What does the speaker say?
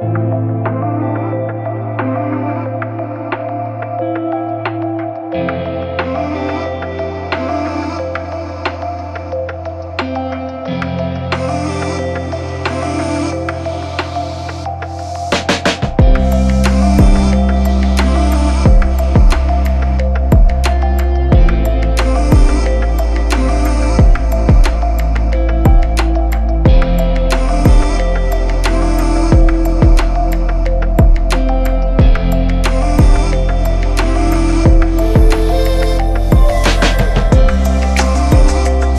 Música